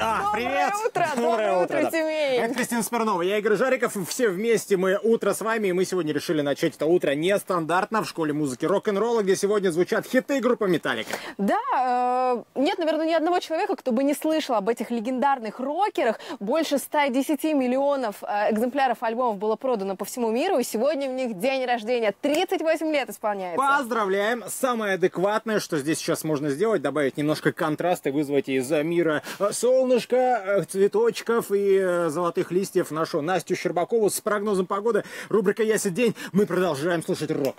А, Доброе привет! утро, доброе утро, да. Тюмень. Это Кристина Смирнова, я Игорь Жариков, и все вместе мы утро с вами, и мы сегодня решили начать это утро нестандартно в школе музыки рок-н-ролла, где сегодня звучат хиты группы Металлика. Да, э, нет, наверное, ни одного человека, кто бы не слышал об этих легендарных рокерах. Больше 110 миллионов э, экземпляров альбомов было продано по всему миру, и сегодня у них день рождения. 38 лет исполняется. Поздравляем! Самое адекватное, что здесь сейчас можно сделать, добавить немножко контраста и вызвать из мира э, солнышка, э, цветочков и э, золотых листьев нашу Настю Щербакову с прогнозом погоды. Рубрика «Ясен день». Мы продолжаем слушать рок.